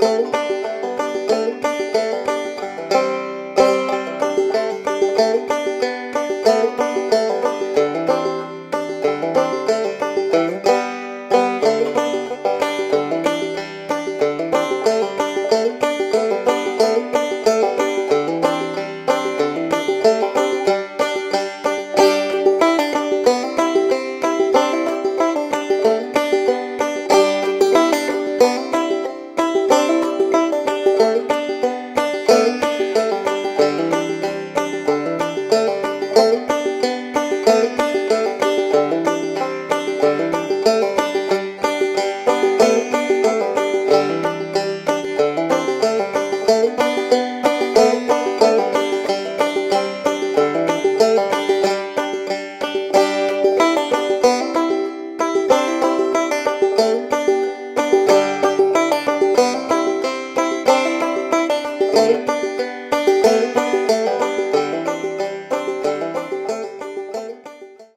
Música